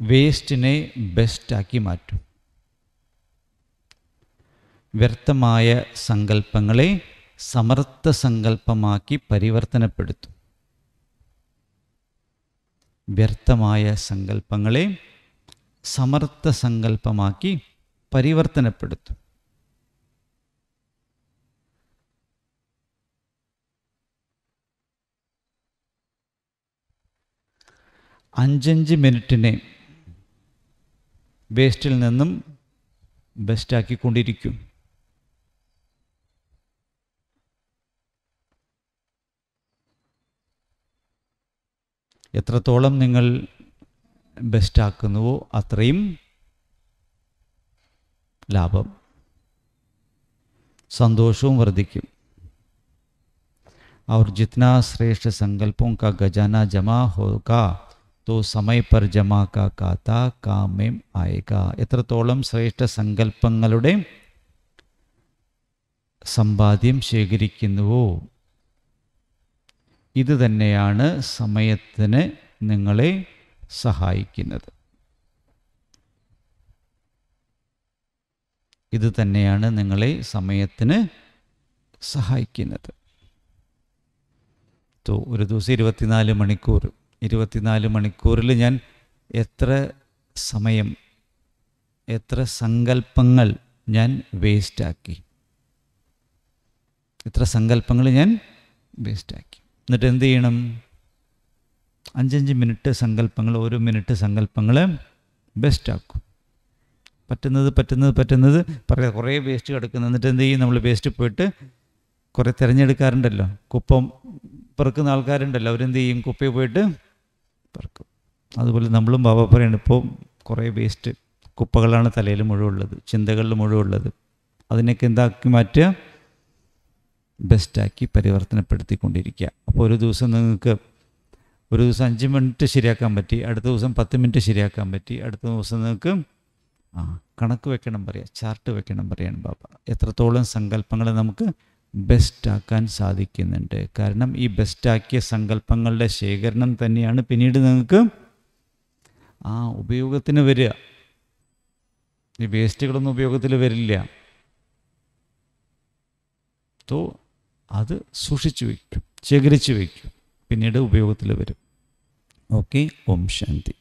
വേസ്റ്റിനെ ബെസ്റ്റാക്കി മാറ്റും. വ്യർത്ഥമായ സങ്കല്പങ്ങളെ സമർത്ഥ സങ്കല്പമാക്കി പരിവർത്തനപ്പെടുത്തും. വ്യർത്ഥമായ സങ്കല്പങ്ങളെ സമർത്ഥ സങ്കല്പമാക്കി പരിവർത്തനപ്പെടുത്തും. അഞ്ചഞ്ച് മിനിറ്റിനെ വേസ്റ്റിൽ നിന്നും ബെസ്റ്റാക്കിക്കൊണ്ടിരിക്കും എത്രത്തോളം നിങ്ങൾ ബെസ്റ്റാക്കുന്നുവോ അത്രയും ലാഭം സന്തോഷവും വർദ്ധിക്കും और जितना श्रेष्ठ संकल्पों का खजाना जमा होगा तो സമയ പർ ജമാക്കാത്ത കാമ്യം ആയിക എത്രത്തോളം ശ്രേഷ്ഠ സങ്കല്പങ്ങളുടെ സമ്പാദ്യം ശേഖരിക്കുന്നുവോ? ഇത് തന്നെയാണ് സമയത്തിന് നിങ്ങളെ സഹായിക്കുന്നത്. ഇത് തന്നെയാണ് നിങ്ങളെ സമയത്തിന് സഹായിക്കുന്നത്. ഒരു ദിവസം ഇരുപത്തിനാല് മണിക്കൂർ ഇരുപത്തിനാല് മണിക്കൂറിൽ ഞാൻ എത്ര സമയം എത്ര സങ്കല്പങ്ങൾ ഞാൻ വേസ്റ്റാക്കി. എത്ര സങ്കല്പങ്ങൾ ഞാൻ വേസ്റ്റാക്കി. എന്നിട്ട് എന്ത് ചെയ്യണം? അഞ്ചഞ്ച് മിനിറ്റ് സങ്കല്പങ്ങൾ ഓരോ മിനിറ്റ് സങ്കല്പങ്ങൾ ബെസ്റ്റാക്കും പറ്റുന്നത് പറ്റുന്നത് പറ്റുന്നത് പറയാം കുറേ വേസ്റ്റ് കിടക്കുന്നു. എന്നിട്ട് എന്ത് ചെയ്യും? നമ്മൾ വേസ്റ്റ് പോയിട്ട് കുറേ തിരഞ്ഞെടുക്കാറുണ്ടല്ലോ. കുപ്പം പെറുക്കുന്ന ആൾക്കാരുണ്ടല്ലോ. അവരെന്ത് ചെയ്യും? കുപ്പയിൽ പോയിട്ട് പെറുക്കും അതുപോലെ നമ്മളും ബാബ പറയാണ് ഇപ്പോൾ കുറേ വേസ്റ്റ് കുപ്പകളാണ് തലയിൽ മുഴുവുള്ളത് ചിന്തകളിൽ മുഴുവൻ ഉള്ളത് അതിനൊക്കെ എന്താക്കി മാറ്റുക ബെസ്റ്റാക്കി പരിവർത്തനപ്പെടുത്തിക്കൊണ്ടിരിക്കുക അപ്പോൾ ഒരു ദിവസം നിങ്ങൾക്ക് ഒരു ദിവസം അഞ്ച് മിനിറ്റ് ശരിയാക്കാൻ പറ്റി അടുത്ത ദിവസം പത്ത് മിനിറ്റ് ശരിയാക്കാൻ പറ്റി അടുത്ത ദിവസം നിങ്ങൾക്ക് ആ കണക്ക് വെക്കണം പറയാം ചാർട്ട് വെക്കണം പറയാണ് ബാബ. എത്രത്തോളം സങ്കല്പങ്ങളെ നമുക്ക് ബെസ്റ്റാക്കാൻ സാധിക്കുന്നുണ്ട്. കാരണം ഈ ബെസ്റ്റാക്കിയ സങ്കല്പങ്ങളുടെ ശേഖരണം തന്നെയാണ് പിന്നീട് നിങ്ങൾക്ക് ആ ഉപയോഗത്തിന് വരിക. ഈ വേസ്റ്റുകളൊന്നും ഉപയോഗത്തിൽ വരില്ല. തോ അത് സൂക്ഷിച്ചു വയ്ക്കും ശേഖരിച്ചു വയ്ക്കും. പിന്നീട് ഉപയോഗത്തിൽ വരും. ഓക്കെ ഓം ശാന്തി.